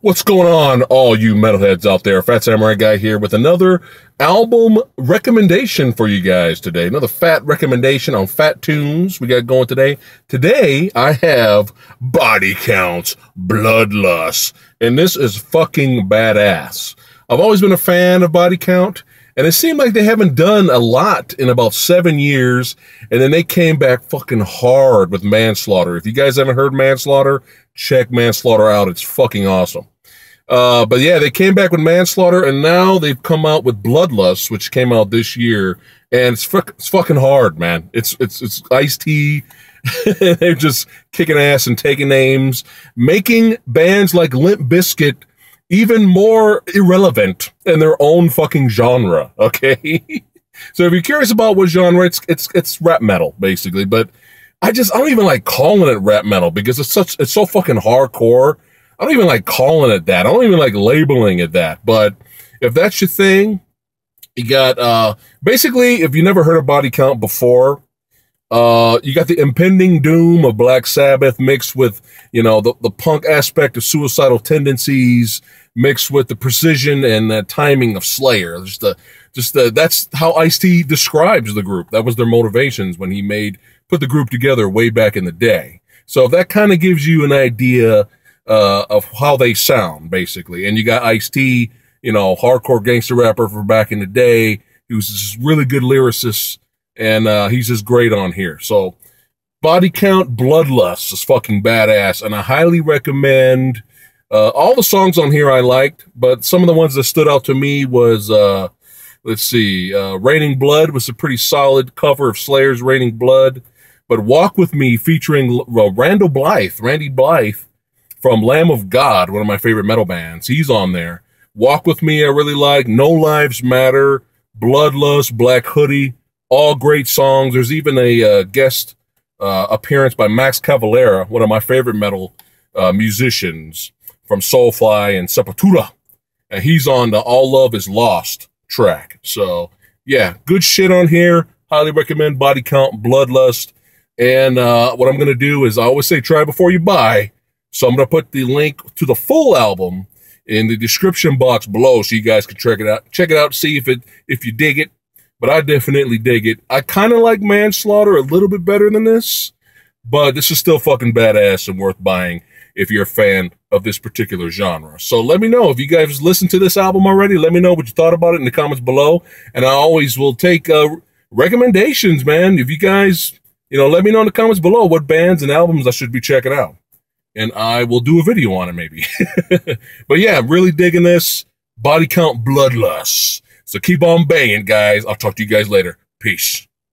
What's going on, all you metalheads out there? Phat Samurai Guy here with another album recommendation for you guys today. Another fat recommendation on Phat Tunes we got going today. Today, I have Body Counts Bloodlust, and this is fucking badass. I've always been a fan of Body Count, and it seemed like they haven't done a lot in about seven years, and then they came back fucking hard with Manslaughter. If you guys haven't heard Manslaughter, check Manslaughter out. It's fucking awesome. Uh, but yeah, they came back with Manslaughter, and now they've come out with Bloodlust, which came out this year, and it's, it's fucking hard, man. It's it's it's Ice T. They're just kicking ass and taking names, making bands like Limp Bizkit even more irrelevant in their own fucking genre. Okay, so if you're curious about what genre, it's it's it's rap metal basically, but I just I don't even like calling it rap metal because it's such it's so fucking hardcore. I don't even like calling it that. I don't even like labeling it that. But if that's your thing, you got uh basically if you never heard of body count before, uh you got the impending doom of Black Sabbath mixed with, you know, the, the punk aspect of suicidal tendencies mixed with the precision and the timing of Slayer. Just the just the that's how Ice-T describes the group. That was their motivations when he made put the group together way back in the day. So that kind of gives you an idea uh, of how they sound, basically. And you got Ice T, you know, hardcore gangster rapper from back in the day. He was this really good lyricist, and uh, he's just great on here. So, Body Count Bloodlust is fucking badass, and I highly recommend. Uh, all the songs on here I liked, but some of the ones that stood out to me was, uh, let's see, uh, Raining Blood was a pretty solid cover of Slayer's Raining Blood. But Walk With Me featuring Randall Blythe, Randy Blythe from Lamb of God, one of my favorite metal bands. He's on there. Walk With Me, I really like. No Lives Matter, Bloodlust, Black Hoodie, all great songs. There's even a uh, guest uh, appearance by Max Cavalera, one of my favorite metal uh, musicians from Soulfly and Sepultura. And he's on the All Love Is Lost track. So, yeah, good shit on here. Highly recommend Body Count, Bloodlust. And uh, what I'm going to do is I always say try before you buy. So I'm going to put the link to the full album in the description box below so you guys can check it out. Check it out, see if it if you dig it. But I definitely dig it. I kind of like Manslaughter a little bit better than this, but this is still fucking badass and worth buying if you're a fan of this particular genre. So let me know if you guys listened to this album already. Let me know what you thought about it in the comments below. And I always will take uh, recommendations, man. If you guys you know, let me know in the comments below what bands and albums I should be checking out. And I will do a video on it maybe. but yeah, I'm really digging this. Body Count Bloodlust. So keep on banging, guys. I'll talk to you guys later. Peace.